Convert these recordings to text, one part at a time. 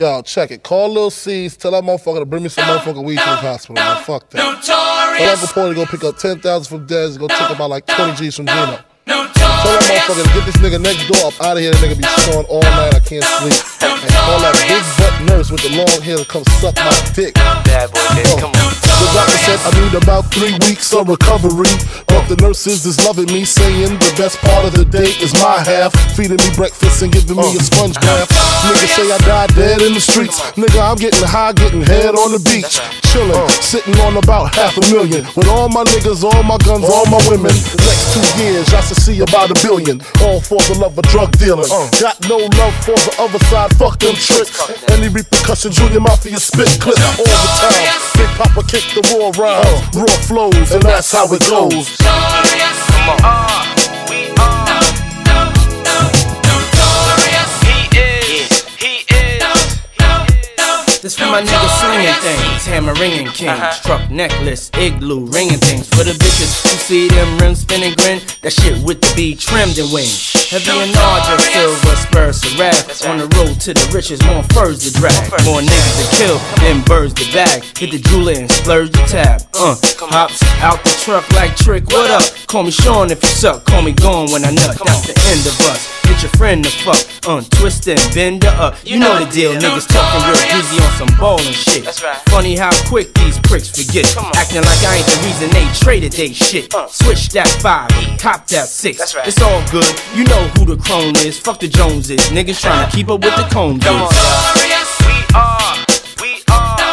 Yo, check it. Call Lil Cease. Tell that motherfucker to bring me some motherfucking weed to the hospital. Man. Fuck that. Tell Uncle Porty go pick up 10,000 from Dez and go take about like 20 G's from Gino. Tell that motherfucker to get this nigga next door up out of here. That nigga be snoring all night. I can't sleep. And call that big butt nurse with the long hair to come suck my dick. Bad boy, baby, come on. The doctor said I need about three weeks of recovery. But the nurses is loving me, saying the best part of the day is my half. Feeding me breakfast and giving me a sponge bath. Niggas say I died dead in the streets. Nigga, I'm getting high, getting head on the beach. Chillin', sitting on about half a million. With all my niggas, all my guns, all my women. Next two years, I should see about a billion. All for the love of drug dealing. Got no love for the other side, fuck them tricks. Any repercussions, Junior Mafia spit clip all the time. Big Papa kick the raw rhymes, raw flows, and that's how it goes. Come on. Uh. This for my niggas slinging things, hammer ringing kings, truck necklace, igloo ringing things. For the bitches who see them rims spinning grin, that shit with the B trimmed and wings. Heavy and larger, silver spurs to rap. On the road to the riches, more furs to drag, more niggas to kill than birds to bag. Hit the jeweler and splurge the tab. Uh, hops out the truck like trick. What up? Call me Sean if you suck. Call me gone when I nut. That's the end of us. Get your friend to fuck, untwist and bend her up. You know the deal, niggas talking real greasy on some ballin' shit. That's right. Funny how quick these pricks forget. Come. Acting like I ain't the reason they traded they shit. Uh. Switch that five, cop that six. That's right. It's all good. You know who the crone is. Fuck the Joneses. Niggas trying to keep up with the Combs. Come on, y'all. We are. We are.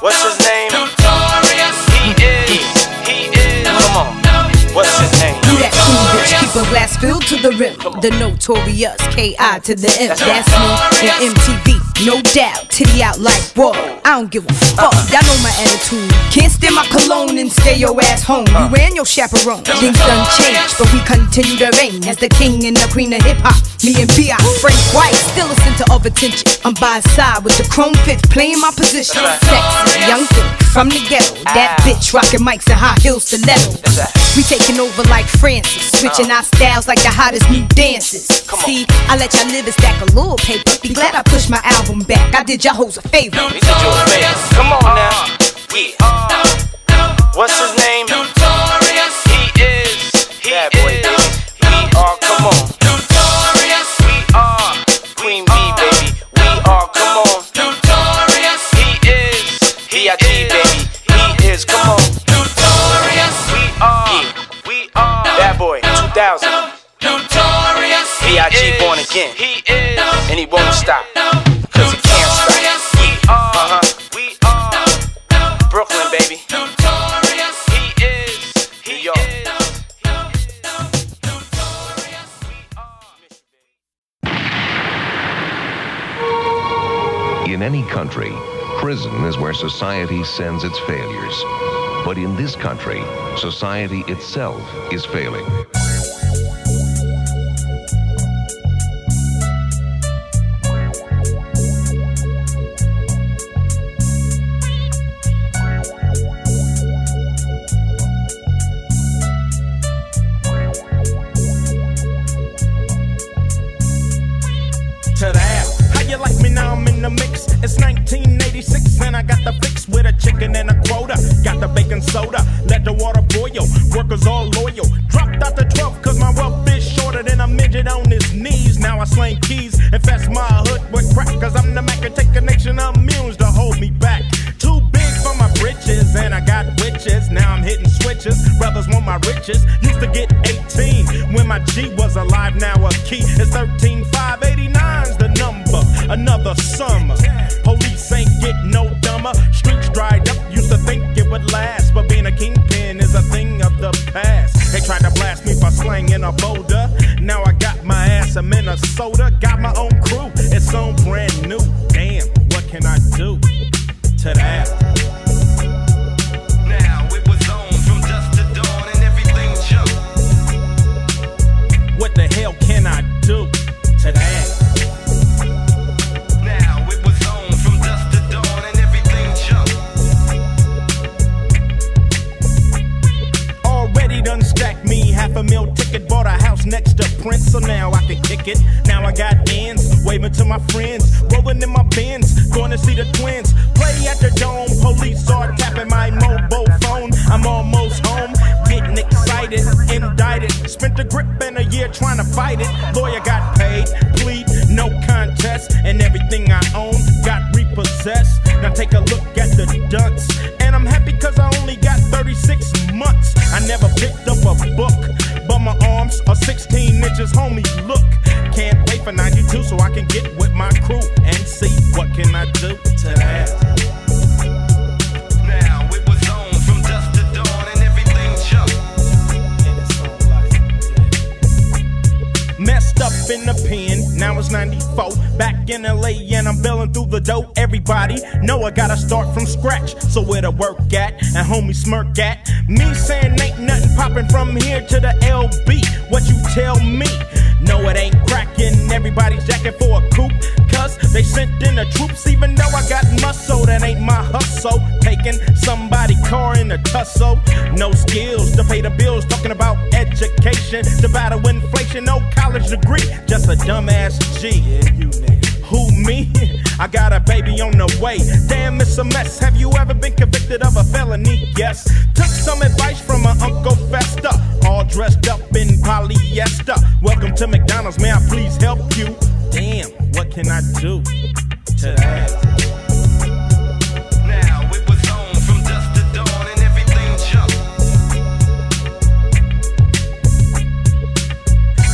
What's his name? He is. He is. Come on. What's his name? You that cool bitch, keep a glass filled to the rim. The notorious K.I. to the M. That's me and MTV, no doubt. Titty out like whoa. I don't give a fuck. Y'all know my attitude. Can't stand my cologne and stay your ass home. You and your chaperone. Things done changed, but we continue to reign as the king and the queen of hip hop. Me and B.I. Frank White, still a center of attention. I'm by his side with the chrome fifth, playing my position. Sexy, young thing from the ghetto. That bitch rocking mics and high heels stiletto. We taking over like Francis, switching our styles like the hottest new dances. See, I let y'all live and stack a little paper. Be glad I pushed my album back. I did y'all hoes a favor. He did you a favor. Come on now. We are. What's his name? He is. He Bad boy, is. Baby. We are. Come on. We are. Queen Bee, baby. We are. Come on. He is. B.I.G. baby. He is. Come on. We are. We are. Bad boy. 2000. B.I.G. born again. He is. And he won't stop. Uh-huh. In any country, prison is where society sends its failures. But in this country, society itself is failing. It's 1986 and I got the fix with a chicken and a quota. Got the baking soda, let the water boil. Workers all loyal. Dropped out the 12 cause my wealth is shorter than a midget on his knees. Now I slang keys, infest my hood with crack. Cause I'm the Mac and take a nation of mules to hold me back. Too big for my britches and I got witches. Now I'm hitting switches. Brothers want my riches. Used to get 18 when my G was alive. Now a key is 13589's the. Another summer. Police ain't get no dumber. Streets dried up. Used to think it would last, but being a kingpin is a thing of the past. They tried to blast me for slanging a boulder. Now I got my ass in Minnesota. Got my own crew. It's on brand new. Damn, what can I do to that? So now I got ends, waving to my friends, rolling in my Benz, going to see the twins. Play at the dome, police are tapping my mobile phone. I'm almost home, getting excited, indicted. Spent a grip in a year trying to fight it. Lawyer got paid, plead, no contest, and everything I own got repossessed. Now take a look at the dunce, and I'm happy cause I only got 36 months. I never picked up a book, arms are 16 inches, homie. Look, can't pay for 92, so I can get with my crew and see what can I do to that. Now it was on from dusk to dawn and everything jumped. Messed up in the pen, now it's 94. Back in LA and I'm belling through the dough. Everybody know I gotta start from scratch. So where to work at and homie smirk at? Me saying ain't nothing popping from here to the LB. What you tell me? No, it ain't cracking. Everybody's jacking for a coupe. Cause they sent in the troops, even though I got muscle. That ain't my hustle. Taking somebody car in a tussle. No skills to pay the bills. Talking about education to battle inflation. No college degree, just a dumbass G. Who me? I got a baby on the way. Damn, it's a mess. Have you ever been convicted of a felony? Yes. Took some advice from my Uncle Fester. All dressed up in polyester. Welcome to McDonald's. May I please help you? Damn, what can I do to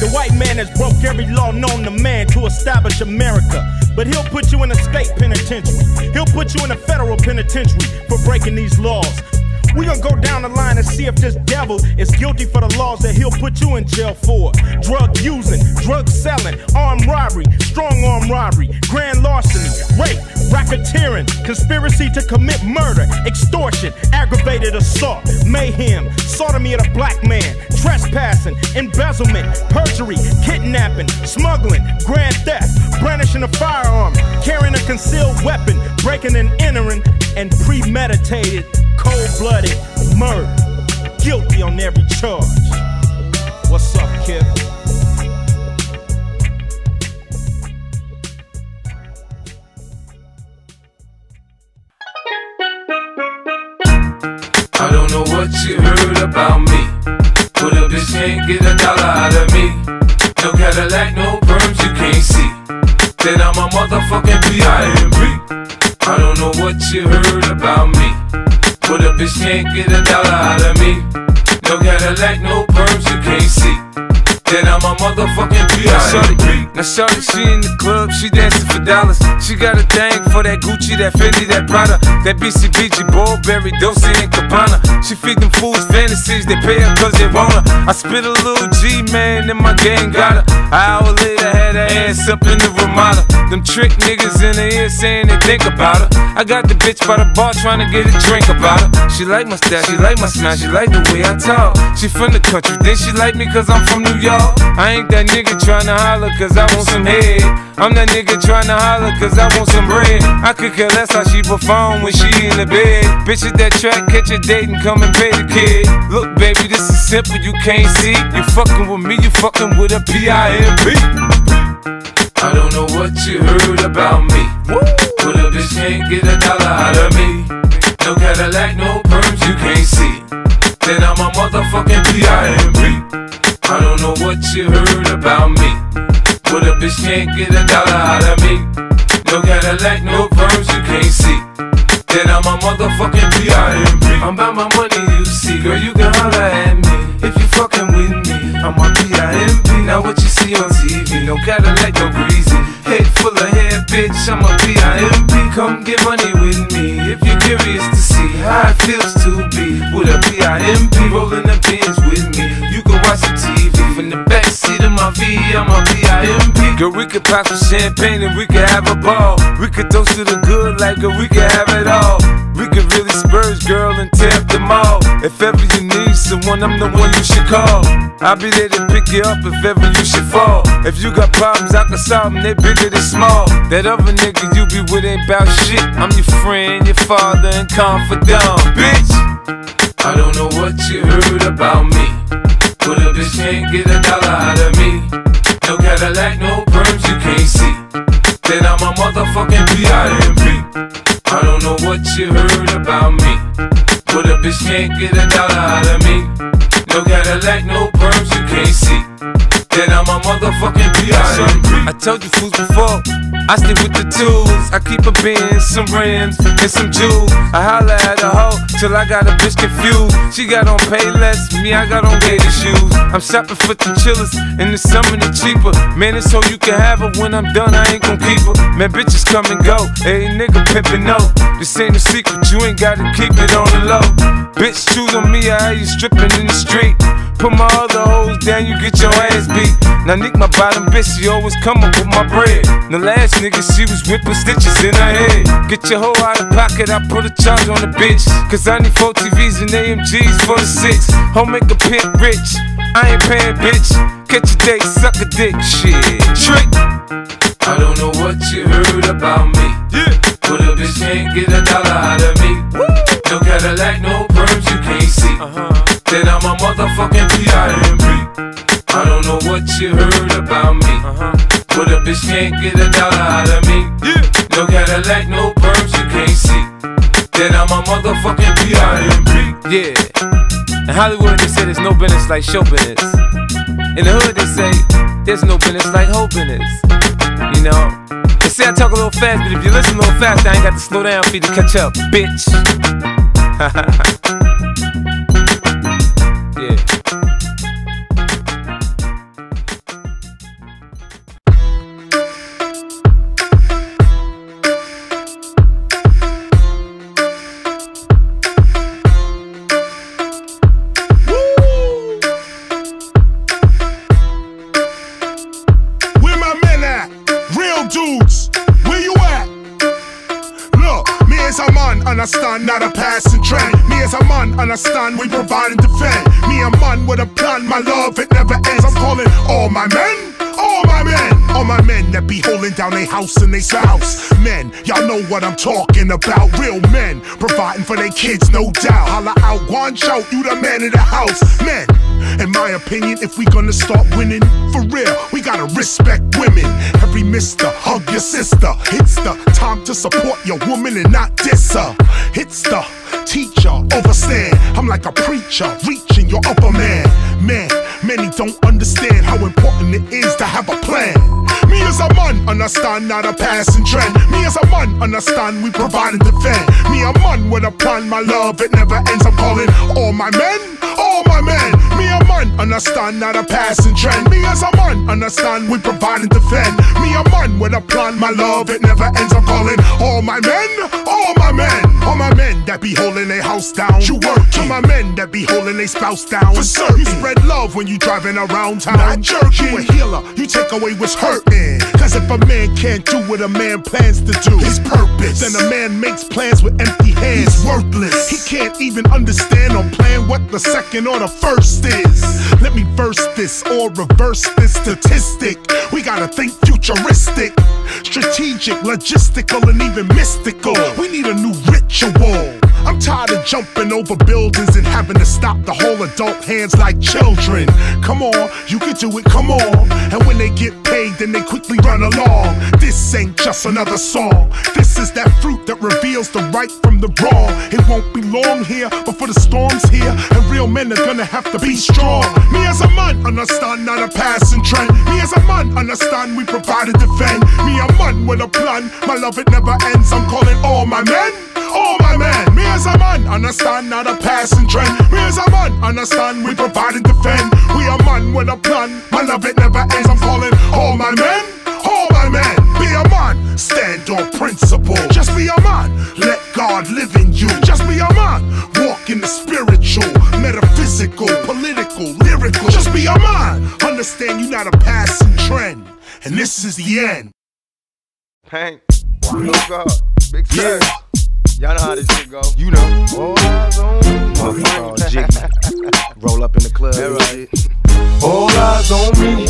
The white man has broke every law known to man to establish America. But he'll put you in a state penitentiary. He'll put you in a federal penitentiary for breaking these laws. We gonna go down the line and see if this devil is guilty for the laws that he'll put you in jail for. Drug using, drug selling, armed robbery, strong arm robbery, grand larceny, rape, racketeering, conspiracy to commit murder, extortion, aggravated assault, mayhem, sodomy of a black man, trespassing, embezzlement, perjury, kidnapping, smuggling, grand theft, brandishing a firearm, carrying a concealed weapon, breaking and entering, and premeditated, cold blooded murder. Guilty on every charge. What's up, kid? I don't know what you heard about me. But a bitch can't get a dollar out of me. No Cadillac, no perms you can't see. Then I'm a motherfucking P.I.M.P. I don't know what you heard about me. But a bitch can't get a dollar out of me. No Cadillac, no perms you can't see. Then I'm a motherfucking P.I.M.P. Now shorty, she in the club, she dancing for dollars. She got a thing for that Gucci, that Fendi, that Prada, that BCBG, Burberry, Dolce and Gabbana. She feed them fools fantasies, they pay her cause they want her. I spit a little G, man, and my gang got her. An hour later, had her ass up in the Ramada. Them trick niggas in the ear saying they think about her. I got the bitch by the bar trying to get a drink about her. She like my style, she like my smile, she like the way I talk. She from the country, then she like me cause I'm from New York. I ain't that nigga tryna holler cause I want some head. I'm that nigga tryna holler cause I want some bread. I could care less how she perform when she in the bed. Bitch at that track, catch a date and come and pay the kid. Look, baby, this is simple, you can't see. You fucking with me, you fucking with a P-I-M-P. I don't know what you heard about me. But a bitch can't get a dollar out of me. No Cadillac, no perms, you can't see. Then I'm a motherfucking P.I.M.P. I don't know what you heard about me. But a bitch can't get a dollar out of me. No Cadillac, no perms, you can't see. Then I'm a motherfucking P.I.M.P. I'm about my money, you see. Girl, you can holler at me. If you fucking with me, I'm a P.I.M.P. Now what you see on TV, no Cadillac, no greasy. Head full of hair, bitch, I'm a P.I.M.P. Come get money with me if you're curious to see how it feels to be with a P.I.M.P. rolling the pins with me. TV from the back seat of my V, I'm a P.I.M.P. Girl, we could pop some champagne and we could have a ball. We could toast to the good like girl, we could have it all. We could really spurge, girl, and tear up the mall. If ever you need someone, I'm the one you should call. I'll be there to pick you up if ever you should fall. If you got problems, I can solve them, they bigger than small. That other nigga you be with ain't bout shit. I'm your friend, your father, and confidant, bitch. I don't know what you heard about me. But a bitch can't get a dollar out of me. No Cadillac, no perms, you can't see. then I'm a motherfucking P.I.M.P. I don't know what you heard about me, but a bitch can't get a dollar out of me. No Cadillac, no perms, you can't see. Then I'm a motherfucking P.I.M.P. I told you fools before. I stick with the tools. I keep a bin, some rims, and some jewels. I holla at a hoe till I got a bitch confused. She got on pay less, me I got on gator shoes. I'm shopping for the chillers, in the summer the cheaper. Man, it's so you can have her when I'm done. I ain't gon' keep her. Man, bitches come and go. Hey, nigga pimpin' no. This ain't a secret, you ain't gotta keep it on the low. Bitch, choose on me, I have you stripping in the street. Put my other hoes down, you get your ass beat. Now Nick, my bottom bitch, she always come up with my bread. The last nigga, she was whipping stitches in her head. Get your hoe out of pocket, I put a charge on the bitch. Cause I need four TVs and AMGs for the six. Home make a pimp rich. I ain't paying, bitch. Catch a date, suck a dick, shit. Trick. I don't know what you heard about me. Yeah. But a bitch can't get a dollar out of me. No Cadillac, no perms, you can't see. Uh-huh. Then I'm a motherfucking P.I.M.P. I don't know what you heard about me. Uh-huh. But a bitch can't get a dollar out of me. Yeah. No Cadillac, no perms, you can't see. Then I'm a motherfucking P.I.M.P. Yeah. In Hollywood, they say there's no business like show business. In the hood, they say there's no business like hoe business. You know? They say I talk a little fast, but if you listen a little fast, I ain't got to slow down for you to catch up, bitch. understand, not a passing trend. Me as a man understand, we provide and defend. Me a man with a plan, my love it never ends. I'm calling all my men, all my men, all my men that be holding down their house and their spouse. Men, y'all know what I'm talking about. Real men providing for their kids, no doubt. Holla out, shout, you the man in the house. Men, in my opinion, if we gonna start winning for real, we gotta respect women. Every mister, hug your sister. It's the time to support your woman and not diss her. It's the teacher, overstand. I'm like a preacher, reaching your upper man. Man, many don't understand how important it is to have a plan. Me as a man, understand not a passing trend. Me as a man, understand we provide and defend. Me a man with a plan, my love, it never ends. I'm calling all my men, all my men. Me a man, understand not a passing trend. Me as a man, understand we provide and defend. Me a man with a plan, my love, it never ends. I'm calling all my men, all my men. All my men that be their house down. You work. To my men that be holding their spouse down. For certain. You spread love when you driving around town. Not jerking. You a healer. You take away what's hurting. Cause if a man can't do what a man plans to do, his purpose, then a man makes plans with empty hands. He's worthless. He can't even understand or plan what the second or the first is. Let me verse this or reverse this statistic. We gotta think futuristic, strategic, logistical, and even mystical. We need a new ritual. I'm tired of jumping over buildings and having to stop the whole adult hands like children. Come on, you can do it, come on. And when they get paid, then they quickly run along. This ain't just another song. This is that fruit that reveals the right from the wrong. It won't be long here before the storm's here. And real men are gonna have to be strong. Me as a man, understand not a passing trend. Me as a man, understand we provide and defend. Me a man with a plan, my love it never ends. I'm calling all my men, as a man, understand not a passing trend. As a man, understand we provide and defend. We a man with a plan, my love it never ends. I'm calling all my men, all oh, my men. Be a man, stand on principle. Just be a man, let God live in you. Just be a man, walk in the spiritual, metaphysical, political, lyrical. Just be a man, understand you're not a passing trend. And this is the end. Hank, no God, big Yeah. Y'all know how this shit go. You know. All eyes on me. Jiggy. Roll up in the club. That right. All eyes on me.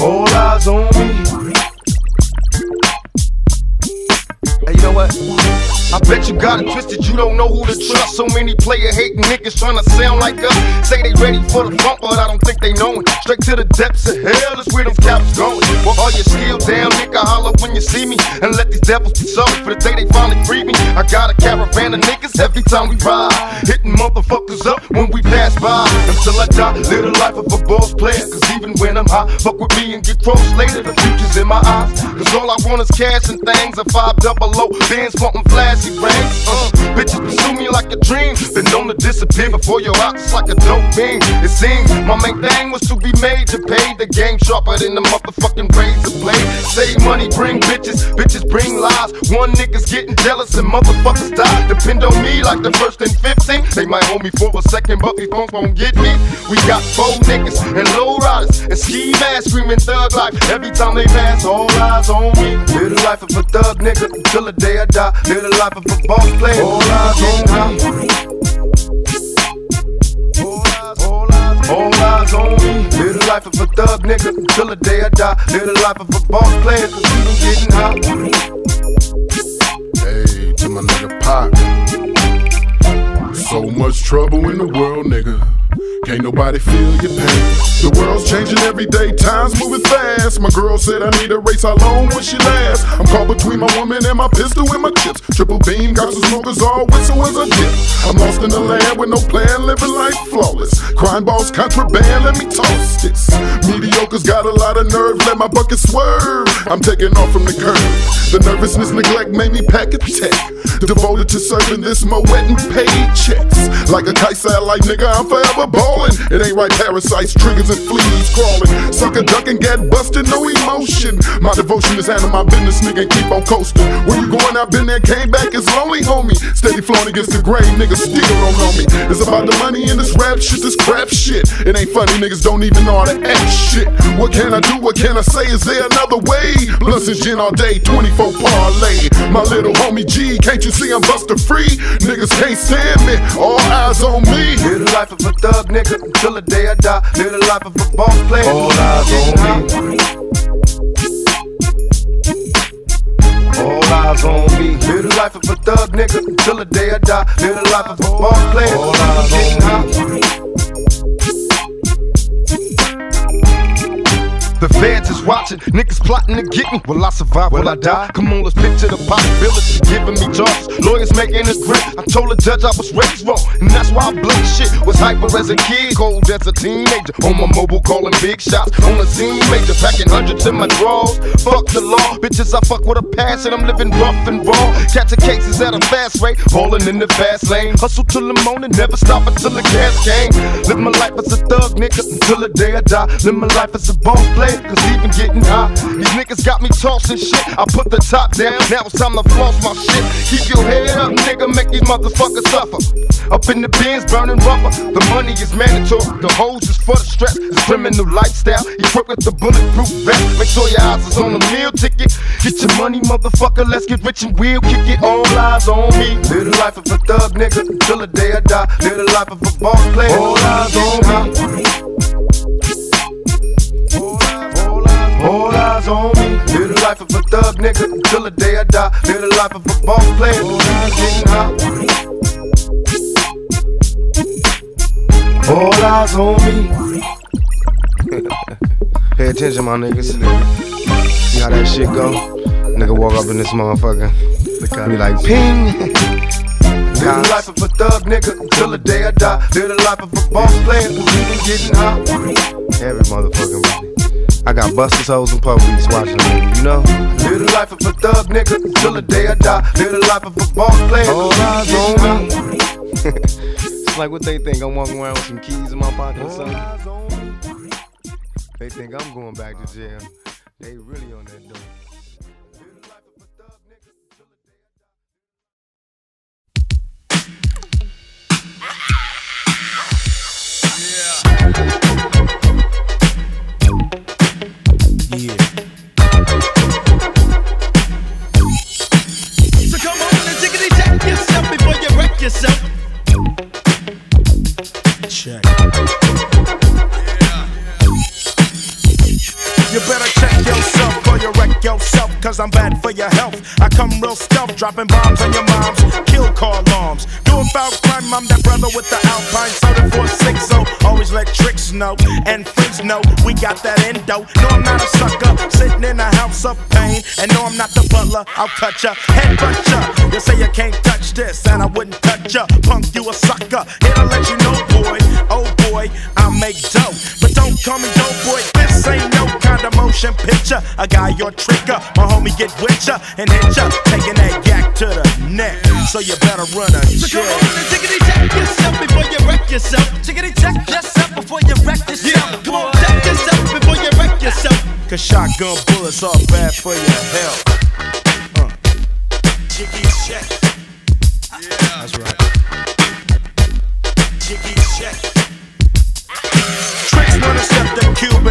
All eyes on me. Hey, you know what? I bet you got it twisted, you don't know who to trust. So many player hating niggas trying to sound like us. Say they ready for the funk, but I don't think they know it. Straight to the depths of hell is where them cops going. Well, all you still down, nigga, holler when you see me. And let these devils be sorry for the day they finally free me. I got a caravan of niggas every time we ride. Hitting motherfuckers up when we pass by. Until I die, live the life of a boss player. Cause even when I'm high, fuck with me and get close later. The future's in my eyes. Cause all I want is cash and things. A five double O, bands wanting flashy rings. Uh, bitches pursue me like a dream. Been known to disappear before your eyes like a dope fiend. It seems my main thing was to be made to pay the game sharper than the motherfucking razor blade. Save money, bring bitches, bitches bring lies. One nigga's getting jealous and motherfuckers die. Depend on me like the first and 15. They might hold me for a second, but these phones won't get me. We got four niggas and low riders and ski masks screaming thug life. Every time they pass, all eyes on me. Live the life of a thug nigga until the day I die. Live the life of a boss player. All eyes on me. All eyes on me. Live the life of a thug nigga until the day I die. Live the life of a boss player, cause we been getting hot. Hey, to my nigga Pop. So much trouble in the world, nigga. Can't nobody feel your pain. The world's changing every day, time's moving fast. My girl said I need a race, how long will she last? I'm caught between my woman and my pistol and my chips. Triple beam, cops and smokers all whistle as I dip. I'm lost in the land with no plan, living life flawless. Crime boss, contraband, let me toss this. Mediocre's got a lot of nerve, let my bucket swerve. I'm taking off from the curb. The nervousness, neglect made me pack a tech. Devoted to serving this mo wet and paychecks. Like a kite satellite, nigga, I'm forever ballin'. It ain't right, parasites, triggers, and fleas crawling. Sucker duck and get busted, no emotion. My devotion is handle my business, nigga, keep on coasting. Where you going? I've been there, came back, it's lonely, homie. Steady flowing against the grain, niggas still don't know me. It's about the money in this rap shit, this crap shit. It ain't funny, niggas don't even know how to act shit. What can I do? What can I say? Is there another way? Blunts and gin all day, 24 parlay. My little homie G, can't you see I'm buster free? Niggas can't stand me, all eyes on me. Live the life of a thug nigga until the day I die. Live the life of a boss player. All eyes on me. All eyes on me. Live the life of a thug nigga until the day I die. Live the life of a boss player. All eyes on me. The feds is watching, niggas plotting to get me. Will I survive? Will I die? Come on, let's picture the possibilities. Giving me charges, lawyers making a grip. I told the judge I was raised wrong, and that's why I blew shit. Was hyper as a kid, cold as a teenager. On my mobile, calling big shots. On the scene, major, packing hundreds in my drawers. Fuck the law, bitches, I fuck with a passion. I'm living rough and raw. Catching cases at a fast rate, falling in the fast lane. Hustle till the morning, never stop until the cash came. Live my life as a thug, nigga, until the day I die. Live my life as a boss player cause even getting high. These niggas got me tossing shit. I put the top down, now it's time to floss my shit. Keep your head up, nigga, make these motherfuckers suffer. Up in the bins, burning rubber. The money is mandatory, the hoes is for the stress. It's criminal lifestyle, equipped with the bulletproof vest. Make sure your eyes is on the meal ticket. Get your money, motherfucker, let's get rich and we'll kick it. All eyes on me. Live the life of a thug nigga until the day I die. Live the life of a boss player. All eyes on me. All eyes on me. Live the life of a thug nigga until the day I die. Live the life of a boss player. Getting hot. All eyes on me. Pay attention, my niggas. See how that shit go? Nigga walk up in this motherfucker. Be like, ping. Live the life of a thug nigga until the day I die. Live the life of a boss player who's even getting hot. Every motherfucking body. I got busters, hoes, and police watching me, you know? Live the life of a thug nigga till the day I die. Live the life of a boss player. All eyes on me. it's like what they think. I'm walking around with some keys in my pocket or something. They think I'm going back to jail. They really on that dope. Yeah. Wreck yourself. Check. You better check yourself you wreck yourself. cause I'm bad for your health. I come real stealth, dropping bombs on your moms, kill car alarms. Doing foul crime, I'm that brother with the Alpine soda 460. So always let tricks know and freaks know we got that endo. No, I'm not a sucker, sitting in a house of pain. And no, I'm not the butler, I'll cut ya, headbutt ya. You say you can't touch this, and I wouldn't touch ya. Punk, you a sucker. Here to let you know, boy, oh boy, I make dope. But don't call me dope boy, this ain't no kind of motion picture. A guy, your trigger, my homie get with ya and hit ya, taking that yak to the neck. So you better run a So check. come on and tickety check yourself before you wreck yourself. Tickety check yourself before you wreck yourself. Yeah, come on, check yourself before you wreck yourself. Cause shotgun bullets are bad for your health. Uh. Jiggy check. That's right. Jiggy check. Tricks wanna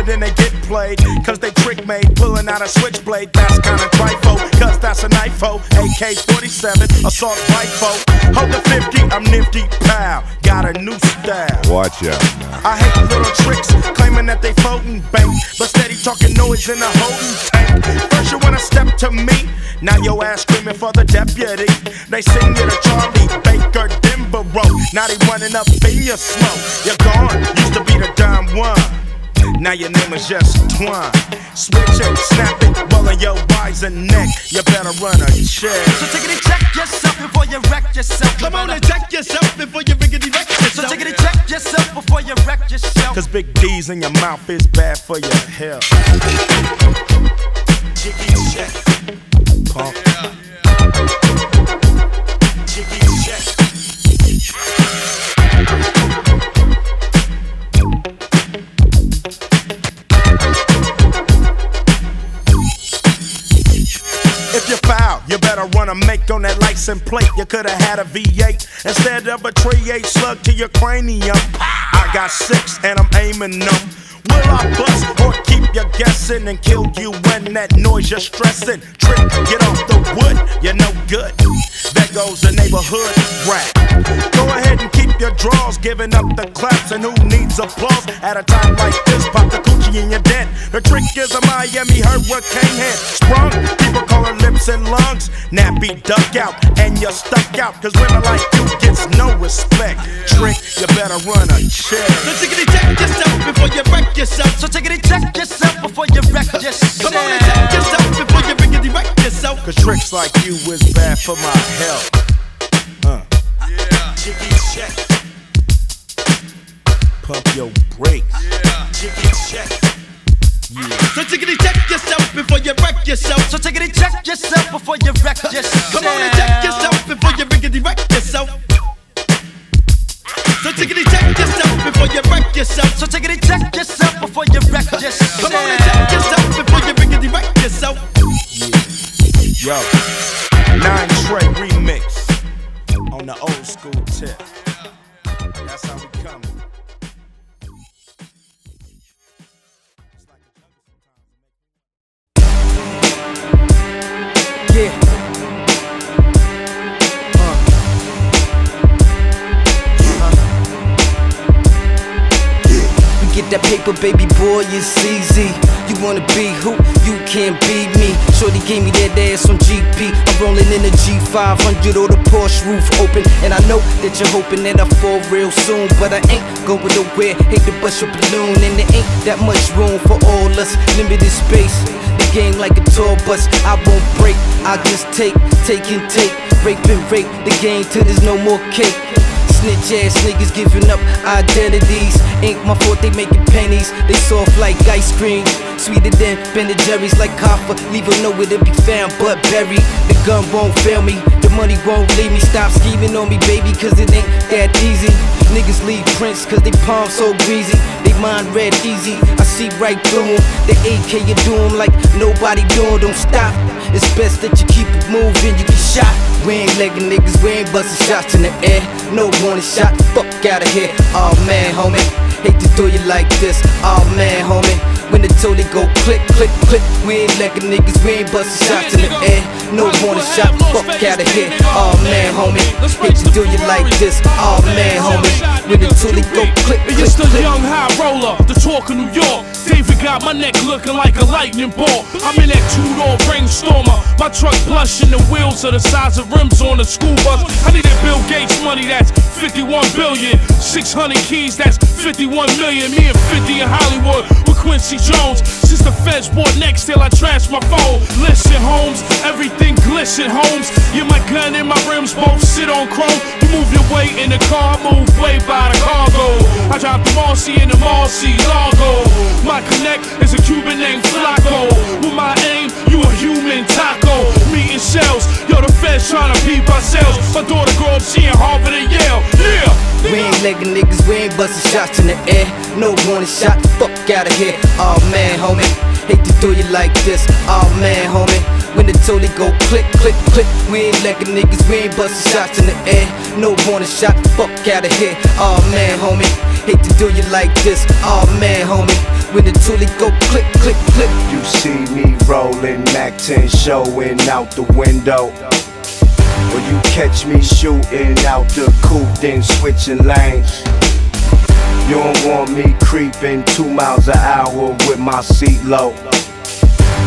then they get played. Cause they trick made, pulling out a switchblade. That's kinda trifle, cause that's a knife AK 47, assault rifle. Hold the 50, I'm nifty, pal. Got a new style. Watch out now. I hate little tricks, claiming that they floating bank, but steady talking noise in the holding tank. First you wanna step to me, now your ass screaming for the deputy. They sing you to Charlie Baker Denborough, now they running up in your smoke. You're gone, used to be the dime one. Now your name is just Twine. Switch it, snap it, rolling your wiser neck. You better run a check. So take it and check yourself before you wreck yourself. Come on and check yourself before you riggedy wreck yourself. So take it and check yourself before you wreck yourself. Cause big D's in your mouth is bad for your health. Jiggy check. Punk. Jiggy you better run a make on that license plate. You coulda had a V8 instead of a 3-8 slug to your cranium. I got six and I'm aiming them. Will I bust or keep you guessing and kill you when that noise you're stressing? Trick, get off the wood, you're no good. There goes the neighborhood rap. Go ahead and keep your draws, giving up the claps. And who needs applause at a time like this? Pop the coochie in your dent. The trick is a Miami hurricane head. Sprung, people call her lips and lungs. Nappy duck out, and you're stuck out. Cause women like you gets no respect. Trick, you better run a check. So tickety check yourself before you wreck yourself. So tickety check yourself before you wreck yourself. Come on and check yourself before you riggedy wreck yourself. Cause tricks like you is bad for my health. Uh, Jiggy check. pump your brakes. Jiggy check. Yeah. So tickety check yourself before you wreck yourself. So tickety check yourself before you wreck yourself. Come on and check yourself before you riggedy wreck yourself. So tickety check yourself before you wreck yourself. So tickety check yourself before you wreck yourself. Come on and check yourself before you riggedy wreck yourself. Yo, nine Trey remix on the old school tip. That's how we coming. Yeah. Get that paper, baby boy, it's easy. You wanna be who? You can't beat me. Shorty gave me that ass on GP. I'm rolling in a G500 or the Porsche roof open. And I know that you're hoping that I fall real soon. But I ain't going nowhere. Hate to bust your balloon. And there ain't that much room for all us. Limited space. The game like a tour bus. I won't break. I just take, take and take. Rape and rape the game till there's no more cake. Snitch ass niggas giving up identities. Ain't my fault they making pennies. They soft like ice cream. Sweeter than Ben and Jerry's like copper. Leave her nowhere to be found but buried. The gun won't fail me. The money won't leave me. Stop scheming on me, baby, cause it ain't that easy. Niggas leave prints cause they palms so greasy. They mind red easy. I see right through them. The AK you do 'em like nobody doing. Don't stop. It's best that you keep it moving. You get shot. We ain't legging niggas. We ain't busting shots in the air. No warning shot. Fuck out of here. Oh man, homie. Hate to do you like this. Oh man, homie. When the totally go click, click, click. We ain't legging niggas. We ain't busting shots in the air. No warning shot. Fuck out of here. Oh man, homie. Hate to do you like this. Oh man, homie. When the totally go click, click, click. It's the young high roller, the talk of New York. David got my neck looking like a lightning ball. I'm in that two-door brainstormer. My truck blushing, the wheels are the size of rims on a school bus. I need that Bill Gates money, that's 51 billion. 600 keys, that's 51 million. Me and 50 in Hollywood with Quincy Jones. Since the feds bought next till I trashed my phone. Listen, Holmes, everything glisten, Holmes. You my gun and my rims both sit on chrome. You move your weight in the car, move way by the cargo. I drive the Marcy in the Marcy Largo. My connect is a Cuban named Flaco. With my aim, you a human taco. Meeting shells, yo, the feds tryna peep ourselves. My daughter grow up, she in Harvard and Yale. Yeah! We ain't legging niggas, we ain't busting shots in the air. No warning shot, the fuck out of here. Oh man, homie, hate to do you like this. Oh man, homie, when the totally go click, click, click. We ain't legging niggas, we ain't busting shots in the air. No warning shot, the fuck out of here. Oh man, homie, hate to do you like this. Oh man, homie, when the totally go click, click, click. You see me rolling, Mac 10 showing out the window. Or you catch me shooting out the coupe, then switching lanes. You don't want me creeping two miles an hour with my seat low.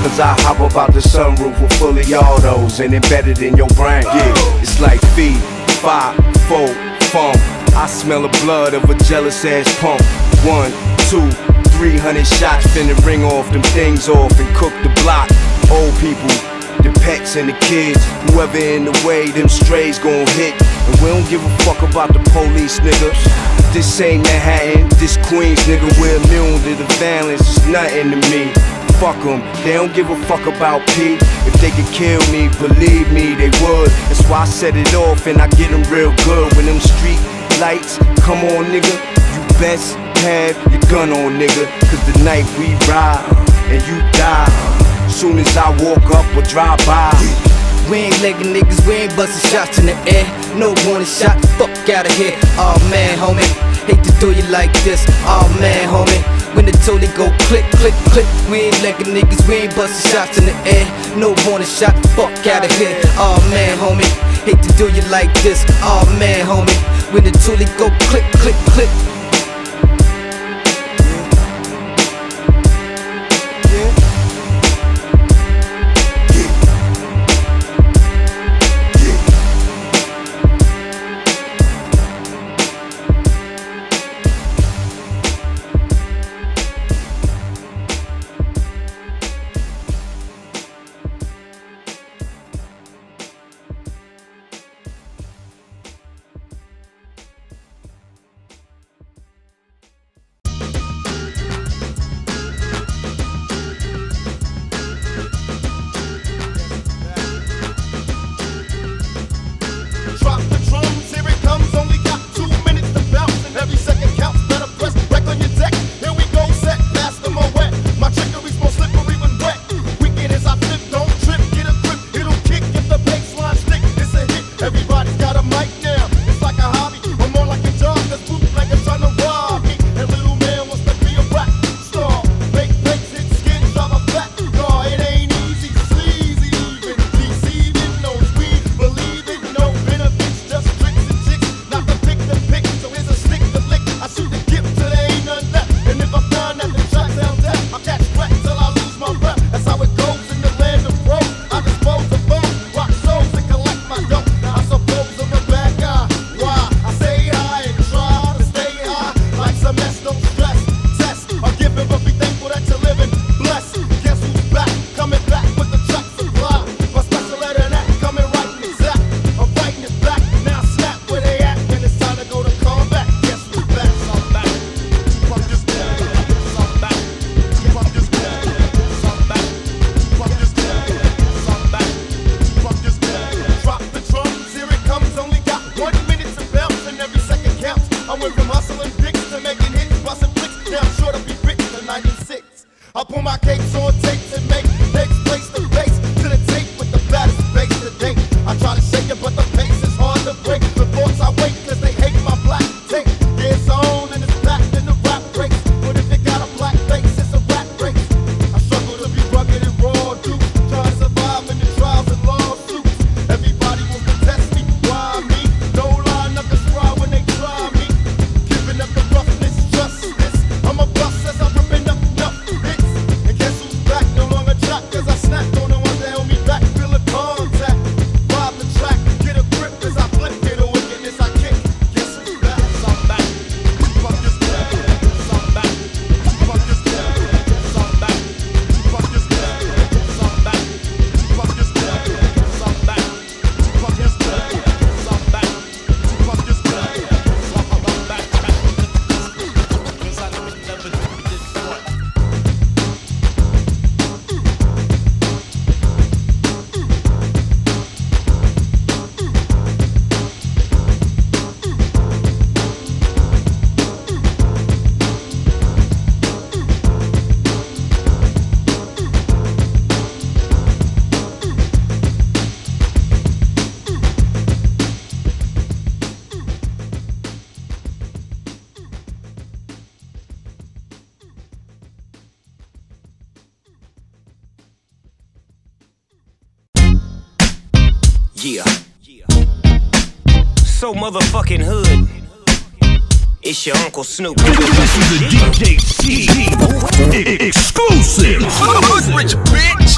Cause I hop about the sunroof with fully autos and embedded in your brain. Yeah, it's like feet, five, four, funk. I smell the blood of a jealous ass punk. One, two, three hundred shots, finna ring off them things off and cook the block. Old people, the pets and the kids, whoever in the way, them strays gon' hit. And we don't give a fuck about the police, nigga. This ain't Manhattan, this Queens, nigga. We're immune to the violence, it's nothing to me. Fuck them, they don't give a fuck about P. If they could kill me, believe me, they would. That's why I set it off and I get them real good. When them street lights come on, nigga, you best have your gun on, nigga. Cause the night we ride and you die. Soon as I walk up or drive by. We ain't legging niggas, we ain't busting shots in the air. No warning shot, fuck out of here. Oh man, homie, hate to do you like this. Oh man, homie, when the totally go click, click, click. We ain't legging niggas, we ain't busting shots in the air. No warning shot, fuck out of here. Oh man, homie, hate to do you like this. Oh man, homie, when the totally go click, click, click. Motherfucking hood. It's your Uncle Snoop. This is a DJ CD exclusive. Rich bitch.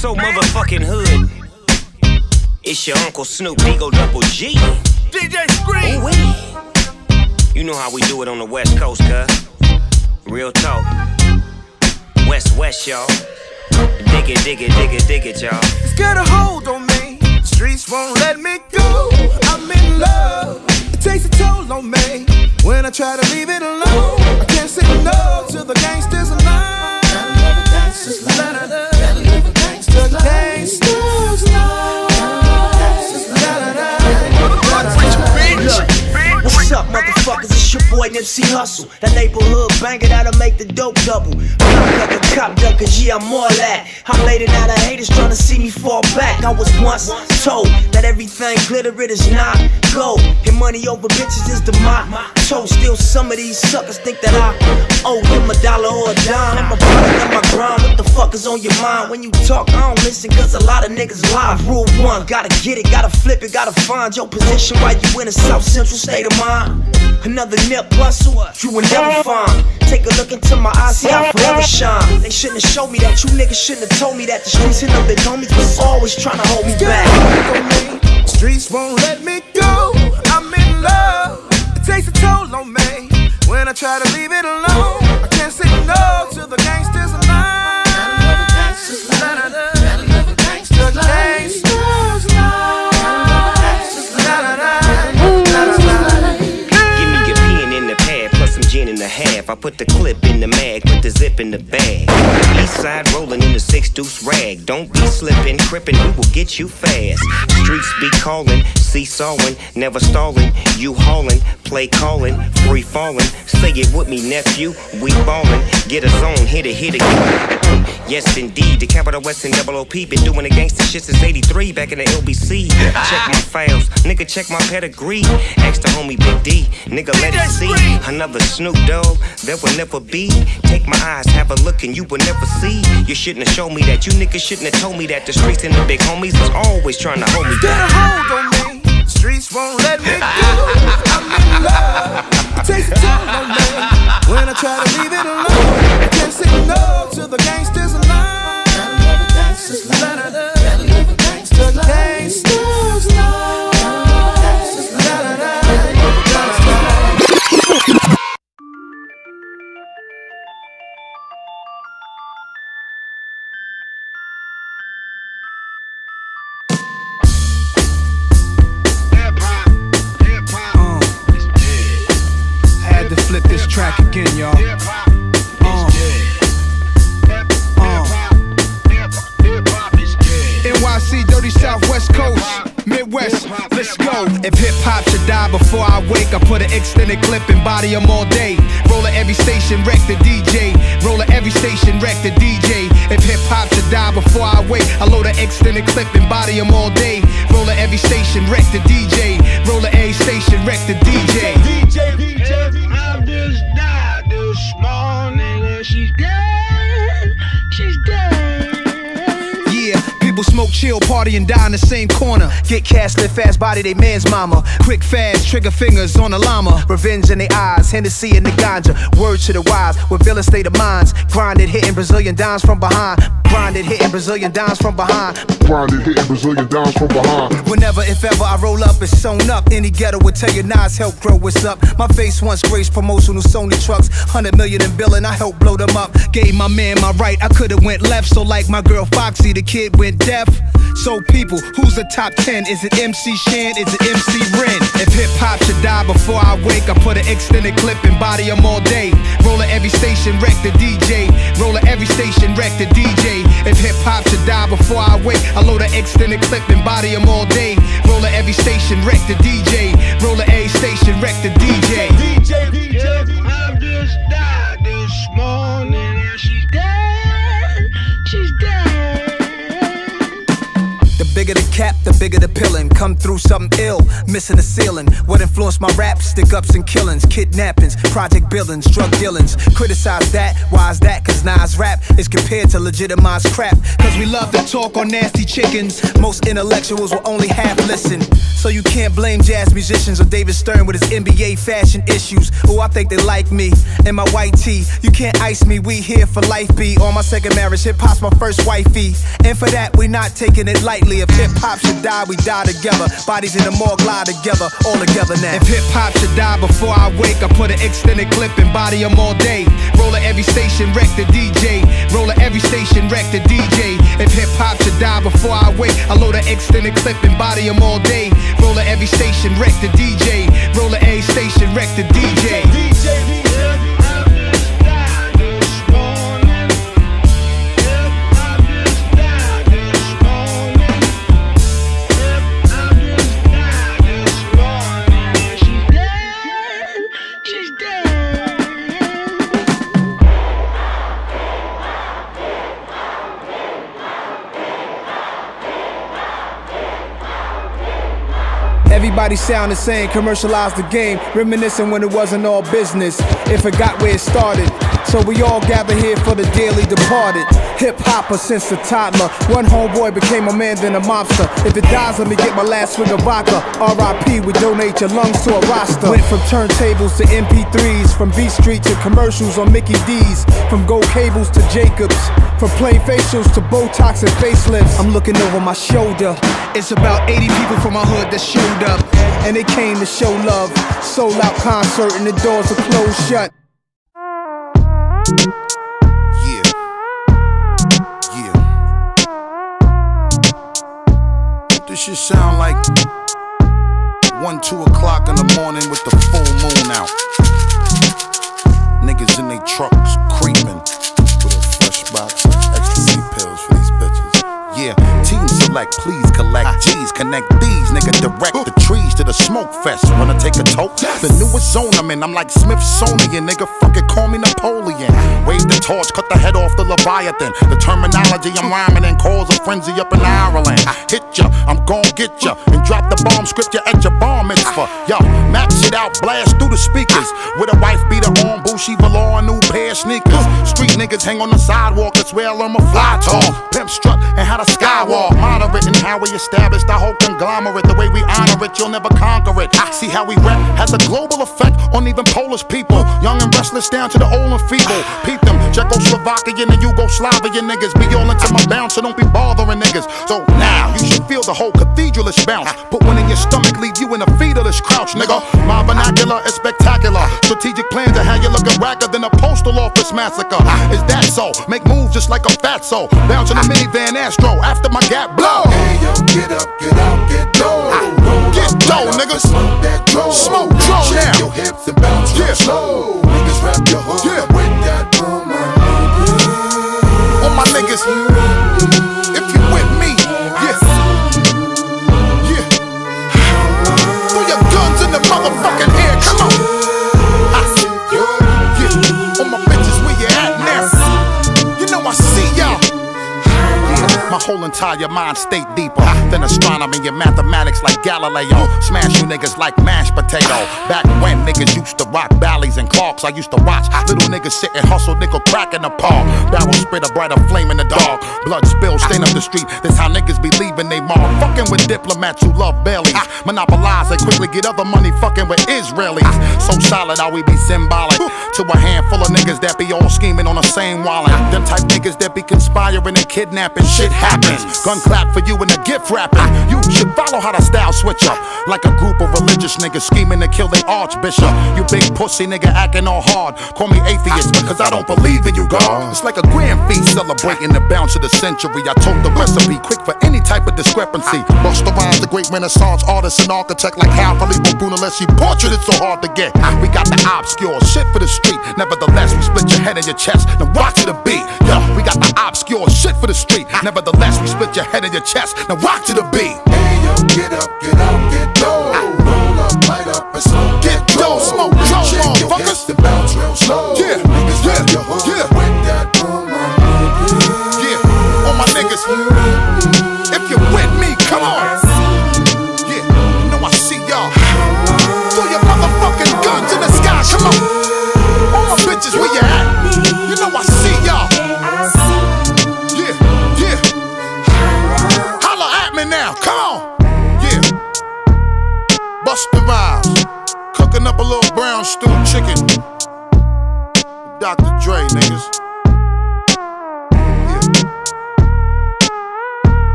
So motherfucking hood. It's your Uncle Snoop, Ego Double G. DJ Scream. You know how we do it on the West Coast, cuz. Real talk. West, West, y'all. Dig it, dig it, dig it, dig it, y'all. It's got a hold on me. The streets won't let me go. I'm in love. It takes a toll on me. When I try to leave it alone, I can't say no to the gangsters alive. Gotta love a gangster's life. Gotta live a gangster's life. It's your boy Nipsey Hussle. That neighborhood banger that'll make the dope double. Block the cop duck, cause yeah, I'm all that. I'm laid out of haters trying to see me fall back. I was once told that everything glitter it is not gold. And money over bitches is the motto. Still, some of these suckers think that I owe them a dollar or a dime. I'm a product of my grind. What the fuck is on your mind? When you talk, I don't listen, cause a lot of niggas lie. Rule one, gotta get it, gotta flip it, gotta find your position while you in a South Central state of mind. Another Nip Hussle, you will never find. Take a look into my eyes, see I forever shine. They shouldn't have showed me that, you niggas shouldn't have told me that. The streets and the big homies was always trying to hold me back. Streets won't let me go. I'm in love. Takes a toll on me. When I try to leave it alone, I can't say no to the gangsters put the clip in the mag, put the zip in the bag. East side rolling in the six deuce rag. Don't be slipping, crippin', we will get you fast. Streets be calling, seesawing, never stalling. You hauling, play calling, free falling. Say it with me, nephew. We ballin', get a zone, hit it, hit it. Yes, indeed, the capital West and double OP been doing the gangster shit since 83 back in the LBC. Check my files, nigga, check my pedigree. Ask the homie Big D, nigga, let it see. Another Snoop Dogg, there will never be. Take my eyes, have a look, and you will never see. You shouldn't have showed me that. You niggas shouldn't have told me that. The streets and the big homies is always trying to hold me Got a back. hold on me. The streets won't let me go. I'm in love. It takes a toll on me. When I try to leave it alone, I can't say no to the gangsters of mine. The gangsters Had track again, y'all. If hip hop should die before I wake, I put an extended clip and body 'em all day. Roll at every station, wreck the DJ. Roll at every station, wreck the DJ. If hip hop should die before I wake, I load an extended clip and body 'em all day. Roll at every station, wreck the DJ. Roll at every station, wreck the DJ. DJ, DJ, I just died this morning and she's dead. People smoke, chill, party, and die in the same corner. Get cash, live fast, body they man's mama. Quick, fast, trigger fingers on a llama. Revenge in their eyes, Hennessy in the ganja. Word to the wise, with villain state of minds. Grinded, hitting Brazilian dimes from behind. Grinded, hitting Brazilian dimes from behind. Grinded, hitting Brazilian dimes from behind. Whenever, if ever, I roll up, it's sewn up. Any ghetto would tell you Nas help grow what's up. My face once graced promotional Sony trucks. 100 million in billing, I helped blow them up. Gave my man my right, I could've went left. So like my girl Foxy, the kid went deaf. So people, who's the top 10? Is it MC Shan? Is it MC Ren? If hip hop should die before I wake, I put an extended clip and body 'em all day. Roll at every station, wreck the DJ. Roll at every station, wreck the DJ. If hip hop should die before I wake, I load an extended clip and body 'em all day. Roll at every station, wreck the DJ. Roll at every station, wreck the DJ. DJ, DJ, I just died this Bigger the cap, the bigger the pillin'. Come through something ill, missing the ceiling. What influenced my rap? Stick ups and killings, kidnappings, project billings, drug dealings. Criticize that, why is that? Cause Nas rap is compared to legitimized crap. Cause we love to talk on nasty chickens. Most intellectuals will only half listen. So you can't blame jazz musicians or David Stern with his NBA fashion issues. Oh, I think they like me and my white tee. You can't ice me, we here for life be. On my second marriage, hip hop's my first wifey. And for that, we not taking it lightly. If hip hop should die, we die together. Bodies in the morgue lie together, all together now. If hip hop should die before I wake, I put an extended clip and body them all day. Roller every station, wreck the DJ. Roller every station, wreck the DJ. If hip hop should die before I wake, I load an extended clip and body them all day. Roller every station, wreck the DJ. Roller a station, wreck the DJ. Everybody sound the same, commercialize the game, reminiscing when it wasn't all business. If it forgot where it started. So we all gather here for the daily departed. Hip hopper since a toddler. One homeboy became a man, then a mobster. If it dies, let me get my last swig of vodka. RIP, we donate your lungs to a roster. Went from turntables to MP3s, from B Street to commercials on Mickey D's, from gold cables to Jacobs, from plain facials to Botox and facelifts. I'm looking over my shoulder. It's about 80 people from my hood that showed up, and they came to show love. Sold out concert and the doors are closed shut. Shit sound like one, two o'clock in the morning with the full moon out. Niggas in they trucks creeping with a fresh box of ecstasy pills for these bitches. Yeah, team select, please collect uh-huh. G's, connect these, nigga, direct to the smoke fest. Wanna take a toke? The newest zone I'm in, I'm like Smithsonian, nigga, fucking call me Napoleon. Wave the torch, cut the head off the Leviathan. The terminology I'm rhyming and cause a frenzy up in Ireland. I hit ya, I'm gon' get ya, and drop the bomb script ya at your bar mitzvah. Yo, max it out, blast through the speakers. With a wife beater on, Bushy velour, a new pair of sneakers. Street niggas hang on the sidewalk, that's where I learn my fly talk. Pimp strut and how to skywalk. Moderate and how we established the whole conglomerate. The way we honor it, you'll never conquer it. See how we rap has a global effect on even Polish people. Young and restless down to the old and feeble. Peep them, Czechoslovakian and Yugoslavian niggas. Be all into my bounce, so don't be bothering niggas. So now you should feel the whole cathedralish bounce. Put one in your stomach, leave you in a fetalist crouch, nigga. My vernacular is spectacular. Strategic plans of how you looking racker than a postal office massacre. Is that so? Make moves just like a fat soul. Bounce in a minivan Astro after my gap blow. Hey yo, get up, get out, get dough. Ah, get dough, niggas. Smoke that dough. Smoke dough now. Shake your hips and bounce real slow. Niggas rap your hood yeah. with that boom. All my niggas, whole entire mind state deeper than astronomy and mathematics like Galileo. Smash you niggas like mashed potato. Back when niggas used to rock Bally's and Clarks, I used to watch little niggas sit and hustle nickel crack in the park. Barrel spit a brighter flame in the dark. Blood spill, stain up the street. That's how niggas be leaving they mark. Fucking with diplomats who love bellies. Ah. Monopolize and quickly get other money fucking with Israelis. Ah. So solid how we be symbolic to a handful of niggas that be all scheming on the same wallet. Ah. Them type niggas that be conspiring and kidnapping. Shit happens. Gun clap for you and a gift wrapping. You should follow how the style switch up. Like a group of religious niggas scheming to kill the archbishop. You big pussy nigga acting all hard. Call me atheist because I don't believe in you, God. It's like a grand feast celebrating the bounce of the century. I told the recipe quick for any type of discrepancy. Busta Rhymes, the great Renaissance artist and architect, like Hal Filippo Brunelleschi. Portrait is so hard to get. We got the obscure shit for the street. Nevertheless, we split your head and your chest. Now to the beat. Yo, we got the obscure shit for the street. Nevertheless, we split your head and your chest. Now rock to the beat. Hey yo, get up, get out, get low.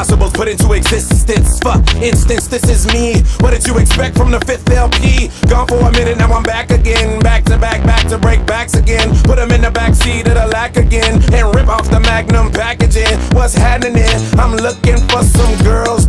Impossible's put into existence. For instance, this is me. What did you expect from the fifth LP? Gone for a minute, now I'm back again. Back to back, back to break backs again. Put them in the back seat of the lack again. And rip off the magnum packaging. What's happening? I'm looking for some girls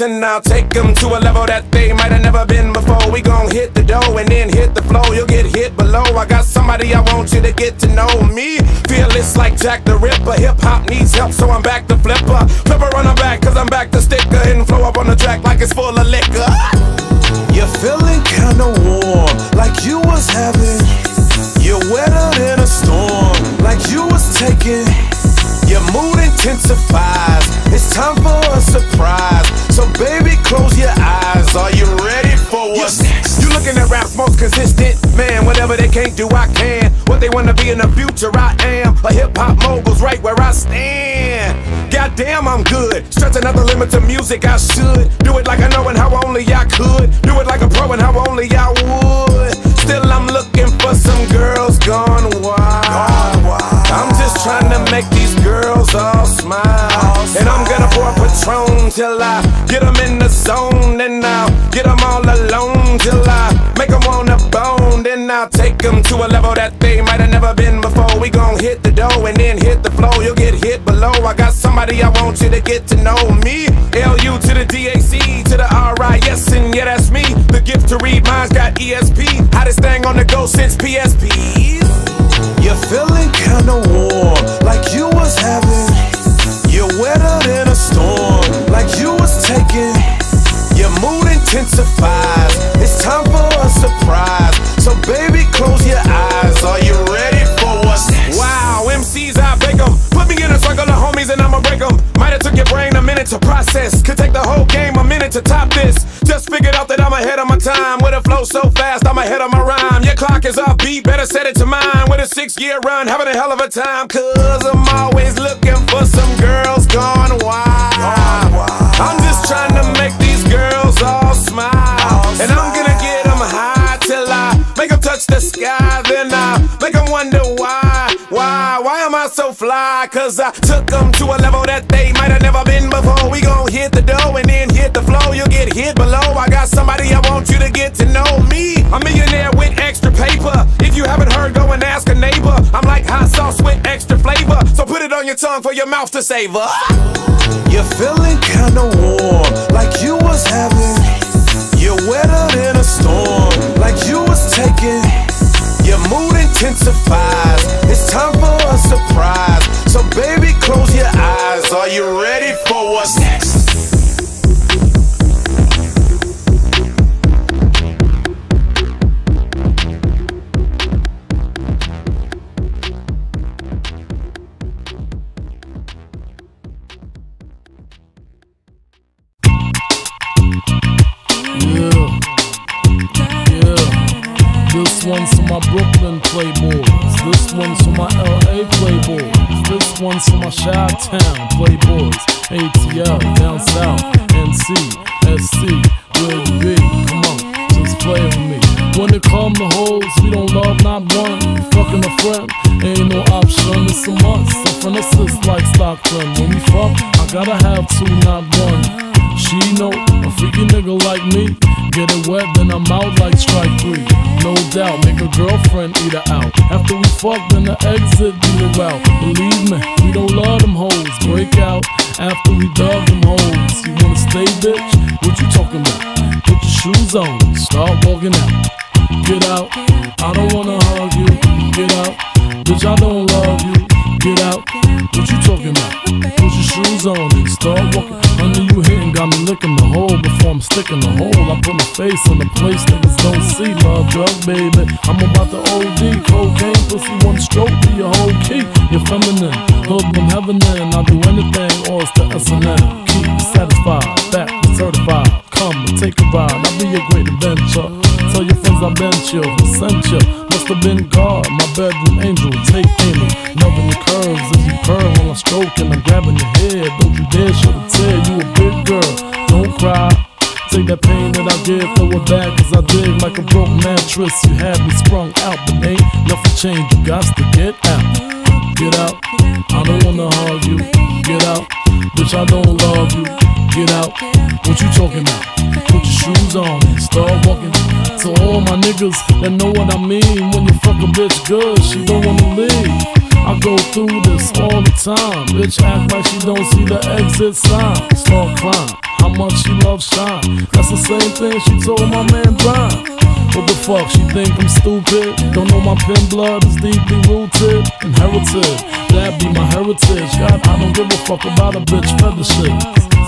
And I'll take them to a level that they might have never been before. We gon' hit the dough and then hit the flow. You'll get hit below. I got somebody I want you to get to know me. Fearless like Jack the Ripper. Hip hop needs help, so I'm back to flipper. Flipper on the back, cause I'm back to sticker. And flow up on the track like it's full of liquor. You're feeling kinda warm, like you was having. You're wetter than a storm, like you was taking. Your mood intensifies. It's time for a surprise. So baby, close your eyes. Are you ready for what's next? You looking at rap's most consistent man. Whatever they can't do, I can. What they wanna be in the future, I am. A hip hop mogul's right where I stand. Goddamn, I'm good. Stretching out the limit to music, I should. Do it like I know and how only I could. Do it like a pro and how only I would. Still, I'm looking for some girls gone wild. Just trying to make these girls all smile. And I'm gonna pour Patron till I get them in the zone. And I'll get them all alone till I make them wanna bone. Then I'll take them to a level that they might have never been before. We gon' hit the dough and then hit the flow. You'll get hit below. I got somebody I want you to get to know me. LU to the DAC to the RI, yes, and yeah, that's me. The gift to read minds got ESP. Hottest thing on the go since PSPs. You're feeling kinda warm, like you was having. You're wetter than a storm, like you was taking. Your mood intensifies. It's time for a surprise. So baby, close your eyes. Are you ready for what's next? Wow, MCs, I beg 'em. Put me in a circle of homies and I'ma break break 'em. Might have took your brain minute to process. Could take the whole game a minute to top this. Just figured out that I'm ahead of my time. With a flow so fast, I'm ahead of my rhyme. Your clock is off beat, better set it to mine. With a six year run, having a hell of a time. Cause I'm always looking for some girls gone wild. I'm just trying to make these girls all smile. And I'm gonna get them high till I make them touch the sky. Then I make them wonder why, why, why am I so fly? Cause I took them to a level that they might have We gon' hit the dough and then hit the flow. You'll get hit below. I got somebody I want you to get to know me. A millionaire with extra paper. If you haven't heard, go and ask a neighbor. I'm like hot sauce with extra flavor. So put it on your tongue for your mouth to savor. You're feeling kinda warm, like you was having. You're wetter than a storm, like you was taking. Your mood intensifies. It's time for a surprise. So baby, close your eyes. Are you ready for what's next? This one's for my Brooklyn playboys. This one's for my LA playboys. This one's for my Chi-Town playboys. ATL, down south, NC, SC, where it be? Come on, just play with me. When it come to hoes, we don't love not one. Fucking a friend, ain't no option, it's a must. A friend assist like Stockton. When we fuck, I gotta have two, not one. She know a freaky nigga like me. Get it wet, then I'm out like strike three. No doubt, make a girlfriend eat her out. After we fuck, then the exit be the route. Believe me, we don't love them hoes. Break out after we dug them hoes. You wanna stay, bitch? What you talking about? Put your shoes on, start walking out. Get out, I don't wanna hug you. Get out, bitch, I don't love you. Get out, what you talking about? Put your shoes on and start walking. Under you hitting, got me licking the hole before I'm sticking the hole. I put my face in the place niggas don't see. Love drug, baby. I'm about to OD. Cocaine, pussy, one stroke to your whole key. You're feminine, hood from heaven in. I'll do anything, or it's the SNL. Keep satisfied, back certified. Come take a ride. I'll be a great adventure. Tell your friends I've been chill, who sent you? Must have been God, my bedroom angel. Take aiming, loving your curves as you purr while I'm stroking. I'm grabbing your head, don't you dare shed a tear. You a big girl, don't cry. Take that pain that I give, throw it back as I dig like a broke mattress. You had me sprung out, but ain't nothing changed. You got to get out. Get out. I don't wanna hug you. Get out. Bitch, I don't love you. Get out. What you talking about? Put your shoes on and start walking. To all my niggas that know what I mean. When you fuck a bitch good, she don't wanna leave. I go through this all the time. Bitch act like she don't see the exit sign. Start crying. How much she loves shine. That's the same thing she told my man Brian. What the fuck, she think I'm stupid? Don't know my pin blood is deeply rooted, inherited. That be my heritage. God, I don't give a fuck about a bitch feather shit.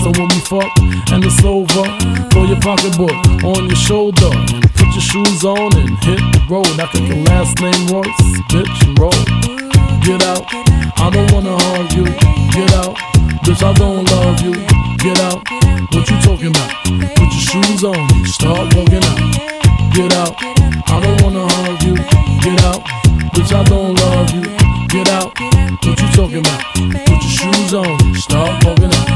So when we fuck and it's over, throw your pocketbook on your shoulder and put your shoes on and hit the road. I got your last name Royce, bitch, and roll. Get out, I don't wanna hug you. Get out, bitch, I don't love you. Get out, what you talking about? Put your shoes on start walking out. Get out, I don't wanna hug you. Get out, bitch, I don't love you. Get out, what you talking about? Put your shoes on start walking out.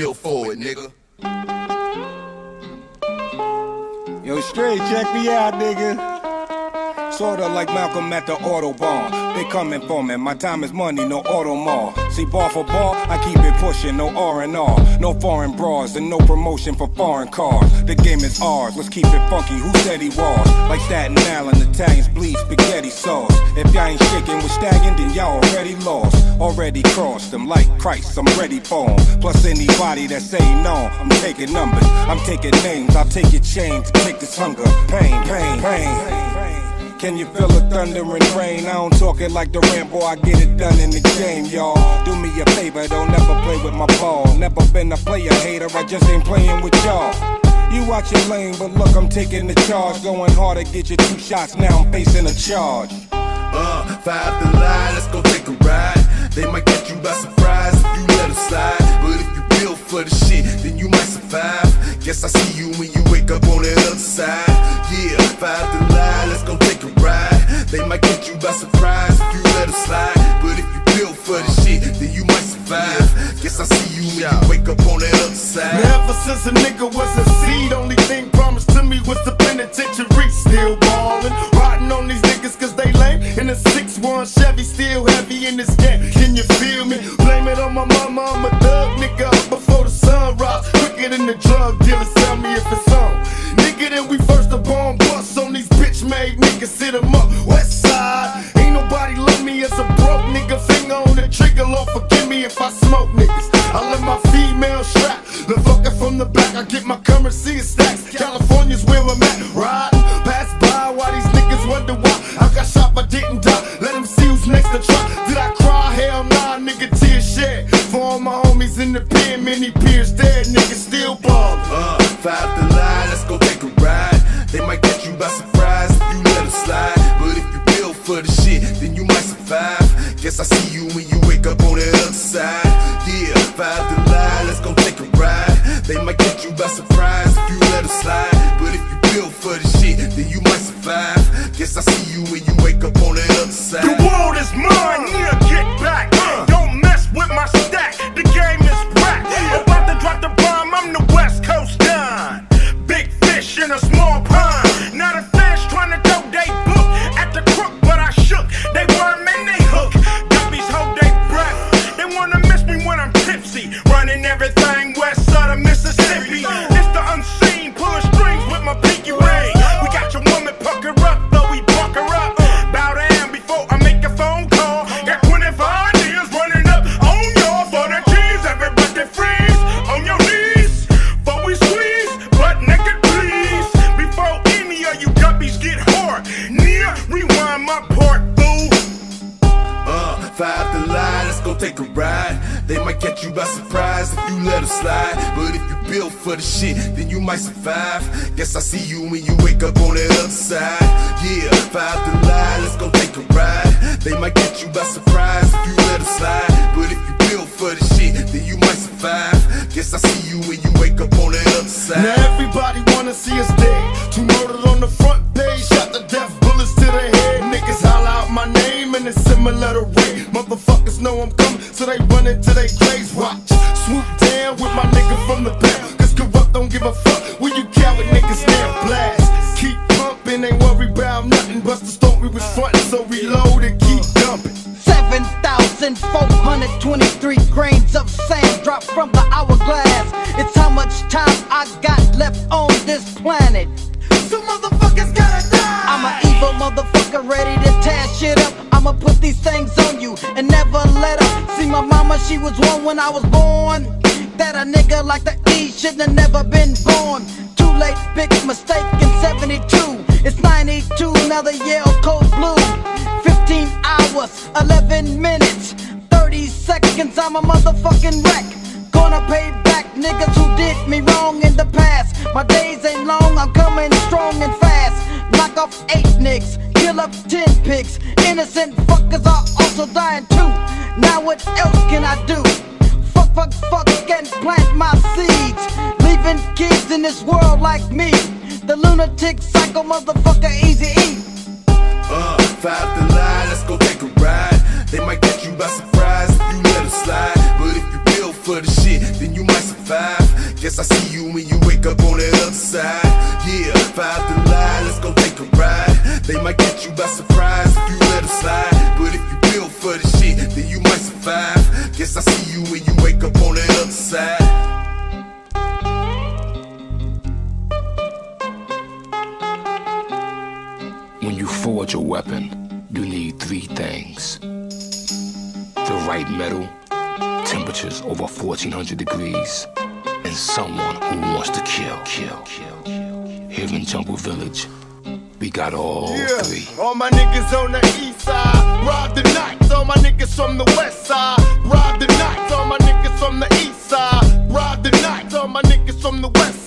Built for it, nigga. Yo, straight, check me out, nigga. Sorta like Malcolm at the Autobahn. They coming for me. My time is money, no auto mall. See, bar for bar, I keep it pushing, no R&R. No foreign bras and no promotion for foreign cars. The game is ours, let's keep it funky. Who said he was? Like Staten Island, Italians bleed spaghetti sauce. If y'all ain't shaking with stagging, then y'all already lost. Already crossed them like Christ, I'm ready for 'em. Plus anybody that say no, I'm taking numbers. I'm taking names, I'll take your chain to take this hunger. Pain, Pain, pain, pain. Can you feel the thunder and rain? I don't talk it like the Rambo, I get it done in the game, y'all. Do me a favor, don't never play with my ball. Never been a player hater, I just ain't playing with y'all. You watch your lane, but look, I'm taking the charge. Going hard to get you two shots, now I'm facing a charge. Uh, five to lie, let's go take a ride. They might get you by surprise if you let slide. For the shit, then you might survive. Guess I see you when you wake up on the other side. Yeah, five to lie, let's go take a ride. They might get you by surprise if you let it slide. For the shit, then you might survive. Guess I see you when you wake up on the other side. Ever since a nigga was a seed, only thing promised to me was the penitentiary. Still ballin', riding on these niggas cause they lame. In a 6-1 Chevy, still heavy in this game. Can you feel me? Blame it on my mama, I'm a thug nigga up before the sun rise. Quicker than the drug dealers, tell me if it's on. Nigga, then we first upon bust on these bitch made niggas, sit 'em up. West side, ain't nobody love me as a. Finger on the trigger, Lord, forgive me if I smoke niggas. I let my female strap, the fucker from the back. I get my currency in stacks. California's where I'm at, from the pimp. Cause corrupt don't give a fuck. all my niggas from the west.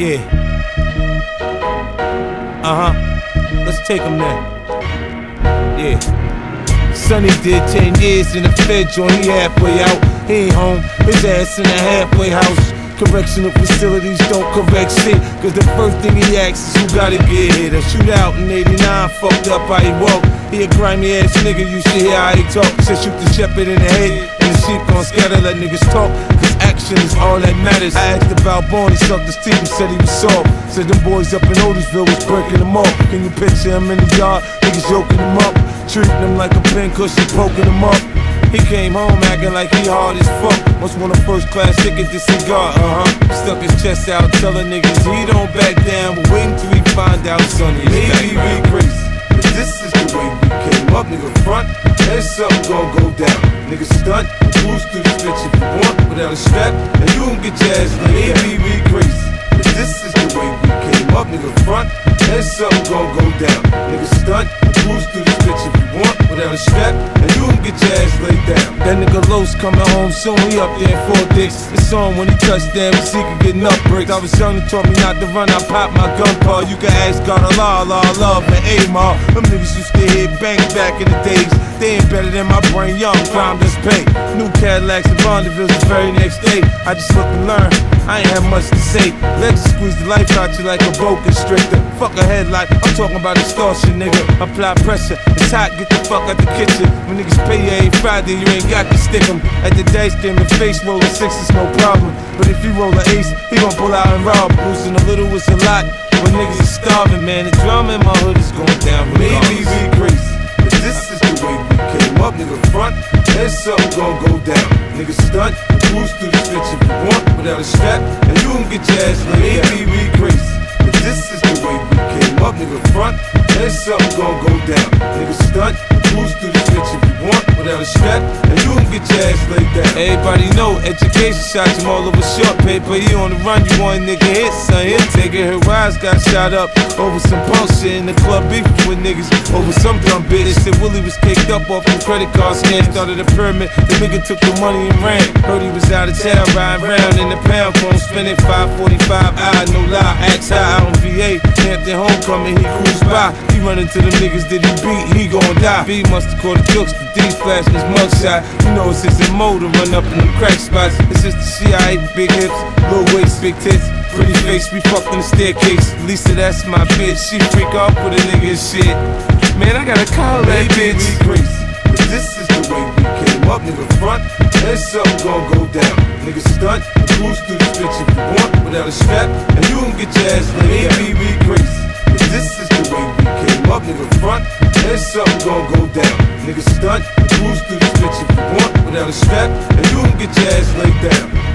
Yeah. Uh huh. Let's take them there. Yeah. Sonny did 10 years in the fed joint, he halfway out. He ain't home, his ass in the halfway house. Correctional facilities don't correct shit. Cause the first thing he asks is who gotta get hit. A shootout in 89 fucked up how he walk. He a grimy ass nigga, you should hear how he talk. Said shoot the shepherd in the head. And the sheep gon' scatter, let niggas talk. Cause action is all that matters. I asked about Bourne, he sucked his teeth and said he was soft. Said them boys up in Otisville was breaking them up. Can you picture him in the yard? Niggas yoking him up. Treating him like a pincushion, poking him up. He came home acting like he hard as fuck. Must want a first class ticket to cigar, uh huh. Stuck his chest out, telling niggas he don't back down. But wait until we find out, Sonny. Maybe we crazy. But this is the way we came up, nigga. Front, head something gon' go down. Nigga stunt, cruise through bitch if you want. Without a strap, and you don't get jazzed. Maybe coming home soon, he up there in Fort Dix. It's on when he touchdown, cause he can get enough bricks. I was young, he taught me not to run, I pop my gun paw. You can ask God Allah, Allah, love, and Amar. Them niggas used to hit bang back in the days. They ain't better than my brain, young, crime this pay. New Cadillacs and Vondervilles the very next day. I just look and learn, I ain't have much to say. Let's squeeze the life out you like a boa constrictor. Fuck a headlight, I'm talking about extortion, nigga. Apply pressure, it's hot, get the fuck out the kitchen. When niggas pay you every Friday, you ain't got to stick 'em. At the dice game, the face roll a six is no problem. But if you roll an ace, he gon' pull out and rob. Losing a little is a lot. When niggas is starving, man, the drama in my hood is going down. Maybe we crazy, but this is the way up, nigga. Front, and something gon' go down. Nigga stunt, cruise through this bitch if you want, without a strap, and you can get ass laid. Maybe we crazy, but this is the way up, nigga. Front, and something gon' go down. Niggas stunt, cruise through this bitch if you want, without a strap, and you can get your ass laid down. Everybody know education shots him all over short paper. He on the run, you want nigga hit, son. He'll take it. Her rise got shot up over some punk shit in the club beefing with niggas over some dumb bitch. They said Willie was kicked up off the credit card scam, started a pyramid. The nigga took the money and ran. Heard he was out of town, riding round in the pound phone, spending 545 I no lie. Axe high on VA, Hampton homecoming, he cruised by. He run into the niggas that he beat, he gon' die. B must have caught the jokes, the D flashing his mugshot. You know it's his MO to run up in the crack spots. It's just the CIA, big hips, little waist, big tits. Pretty face, we fucked on the staircase. Lisa, that's my bitch. She freak off with a nigga shit. Man, I gotta call that bitch. We crazy, but this is the way we came up, nigga. Front, and something gon' go down. Nigga stunt, cruise through this bitch if you want, without a strap, and you can get your ass laid. Maybe we crazy, this is the way we came up, nigga. Front, and something gon' go down. Nigga stunt, cruise through this bitch if you want, without a strap, and you can get your ass laid down.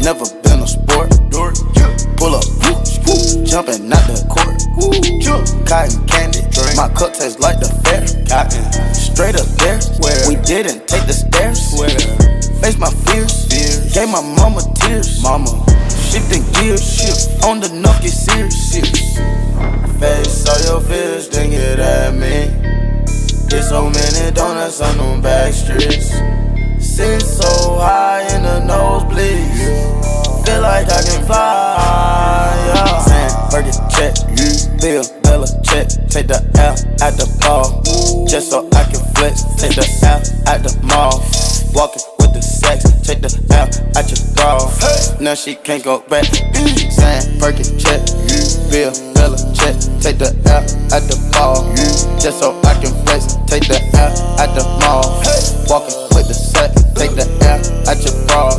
Never been a sport. Pull up, jumping out the court. Cotton candy, my cup tastes like the fair. Straight up there, we didn't take the stairs. Face my fears, gave my mama tears. Mama, shifting gears, on the nucky serious. Face all your fears, then get at me. Get so many donuts on them back streets. Sitting so high in the nosebleeds. Feel like I can fly. Yeah. Saying, Burger check, Bill, Bella check. Take the L at the ball. Just so I can flex. Take the L at the mall. Walking with the sex. Take the L at your bra. Now she can't go back. Saying, Burger check, Bill, check. Take the L at the ball. Just so I can flex. Take the L at the mall. Walking with the set. Take the L at your bra.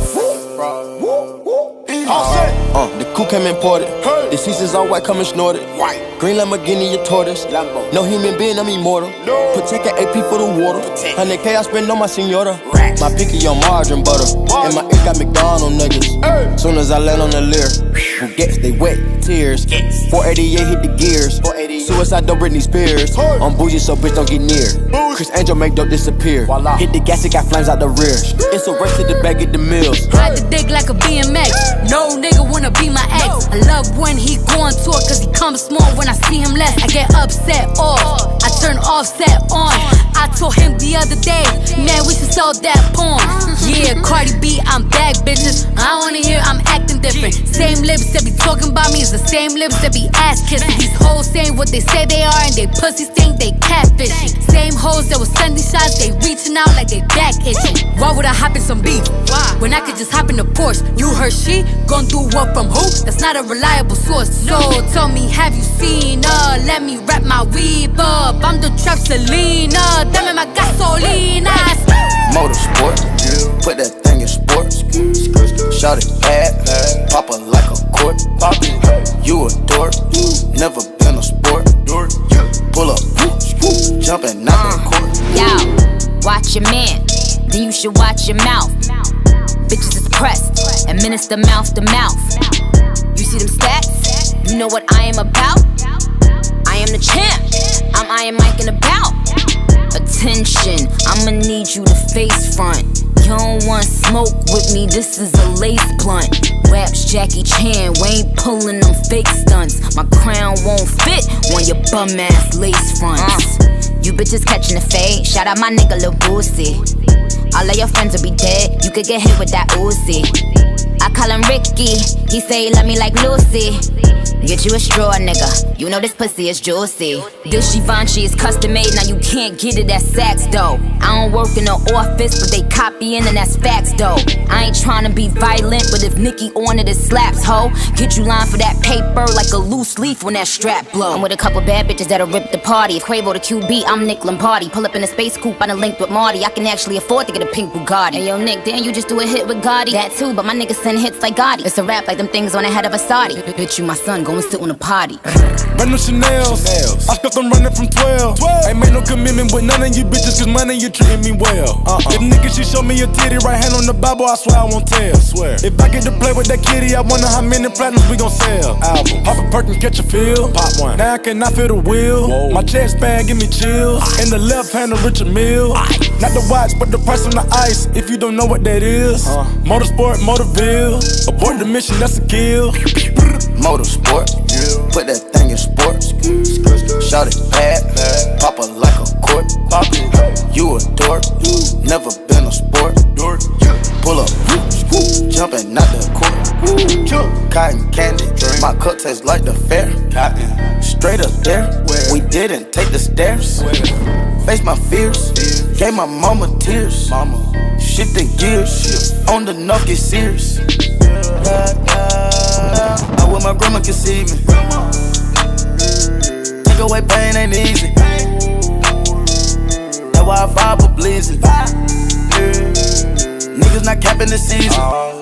Uh, the coupe came imported. The seasons all white, coming snorted. White. Green Lamborghini, a tortoise. No human being, I'm immortal. Protect an AP for the water. 100K I spend on my senora. My picky on margarine butter. And my ink got McDonald niggas. Soon as I land on the Lear, who gets they wet tears. 488 hit the gears. Suicide don't Britney Spears. I'm bougie, so bitch don't get near. Criss Angel make dope disappear. Hit the gas, it got flames out the rear. It's a race to the bag, get the mills. Ride the dick like a BMX. No nigga wanna be my ex. I love when he go on tour, cause he comes small when I see him less. I get upset off. I turn offset on. I told him the other day, man, we should sell that porn. Yeah, Cardi B, I'm back, bitches. I wanna hear I'm acting different. Same lips that be talking about me is the same lips that be ass kissing. These hoes saying what they say they are and they pussies think they catfishing. Same hoes that was sending shots, they reaching out like they back itching. Why would I hop in some beef? Why When I could just hop in the Porsche. You heard she gon' do what from who? That's not a reliable source. So tell me, have you seen her? Let me wrap my weave up. I'm the trap Selena. Dame my gasolina. Motorsport, put that thing in sports. Shout it bad, pop like a court. You a dork, never been a sport. Pull up, jumping out the court. Yo, watch your man, then you should watch your mouth. Bitches is pressed, administer mouth to mouth. You see them stats? You know what I am about? I am the champ. I'm Iron Mike and about. Attention, I'ma need you to face front. You don't want smoke with me, this is a lace blunt. Raps Jackie Chan, we ain't pulling them fake stunts. My crown won't fit on your bum ass lace fronts. Uh. You bitches catching the fade, shout out my nigga Lil Boosie. All of your friends will be dead, you could get hit with that Uzi. I call him Ricky, he say he love me like Lucy. Get you a straw, nigga. You know this pussy is juicy. This Givenchy is custom made, now you can't get it at Saks, though. I don't work in the office, but they copying and that's facts, though. I ain't trying to be violent, but if Nicki on it, it slaps, ho. Get you lined for that paper like a loose leaf when that strap blow. I'm with a couple bad bitches that'll rip the party. If Quavo the QB, I'm Vince Lombardi. Pull up in a space coupe, I done linked with Marty. I can actually afford to get a pink Bugatti. Hey, yo, Nick, then you just do a hit with Gotti. That too, but my niggas send hits like Gotti. It's a rap like them things on the head of a Saudi. Bitch, you my son, go and sit on a potty. Run them Chanel's. I got them running from 12. Ain't made no commitment with none of you bitches, cause money you treating me well. Uh-uh. If niggas, she show me a titty, right hand on the Bible, I swear I won't tell. Swear. If I get to play with that kitty, I wonder how many platinums we gon' sell. Album. Pop a perk and catch a feel. Pop one. Now I cannot feel the wheel. My chest band give me chills. In the left hand, a Richard Mille. Not the watch, but the price on the ice. If you don't know what that is. Uh. Motorsport, Motorville. Abort the mission, that's a kill. Motorsport, put that thing in sports. Shout it bad, pop her like a court. You a dork, never been a sport. Pull up, jumping out the court. Cotton candy, my cup tastes like the fair. Straight up there, we didn't take the stairs. Face my fears, gave my mama tears. Shit the gears, on the get serious. I wish my grandma could see me. Take away pain ain't easy. That's why I vibe with blizzard. Niggas not capping the season.